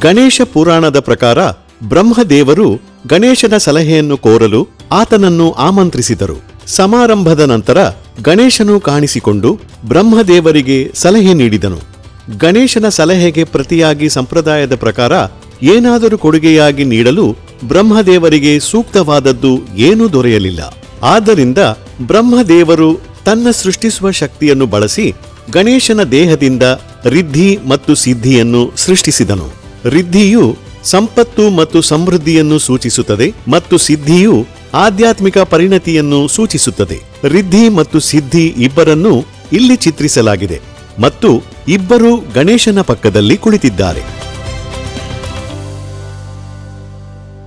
ಗಣೇಶ ಪುರಾಣದ ಪ್ರಕಾರ ಬ್ರಹ್ಮದೇವರು ಗಣೇಶನ ಸಲಹೆಯನ್ನು ಕೋರಲು ಆತನನ್ನು ಆಮಂತ್ರಿಸಿದರು. ಸಮಾರಂಭದ ನಂತರ ಗಣೇಶನು ಕಾಣಿಸಿಕೊಂಡು ಬ್ರಹ್ಮದೇವರಿಗೆ ಸಲಹೆ ನೀಡಿದನು. ಗಣೇಶನ ಸಲಹೆಗೆ ಪ್ರತಿಯಾಗಿ ಸಂಪ್ರದಾಯದ ಪ್ರಕಾರ ಏನಾದರೂ ಕೊಡುಗೆಯಾಗಿ ನೀಡಲು ಬ್ರಹ್ಮದೇವರಿಗೆ ಸೂಕ್ತವಾದದ್ದು ಏನೂ ದೊರೆಯಲಿಲ್ಲ. ಆದ್ದರಿಂದ ಬ್ರಹ್ಮದೇವರು ತನ್ನ ಸೃಷ್ಟಿಸುವ ಶಕ್ತಿಯನ್ನು ಬಳಸಿ ಗಣೇಶನ ದೇಹದಿಂದ ರಿದ್ಧಿ ಮತ್ತು ಸಿದ್ಧಿಯನ್ನು ಸೃಷ್ಟಿಸಿದನು. ರಿದ್ಧಿಯು ಸಂಪತ್ತು ಮತ್ತು ಸಮೃದ್ಧಿಯನ್ನು ಸೂಚಿಸುತ್ತದೆ ಮತ್ತು ಸಿದ್ಧಿಯು ಆಧ್ಯಾತ್ಮಿಕ ಪರಿಣತಿಯನ್ನು ಸೂಚಿಸುತ್ತದೆ. ರಿದ್ಧಿ ಮತ್ತು ಸಿದ್ಧಿ ಇಬ್ಬರನ್ನೂ ಇಲ್ಲಿ ಚಿತ್ರಿಸಲಾಗಿದೆ ಮತ್ತು ಇಬ್ಬರು ಗಣೇಶನ ಪಕ್ಕದಲ್ಲಿ ಕುಳಿತಿದ್ದಾರೆ.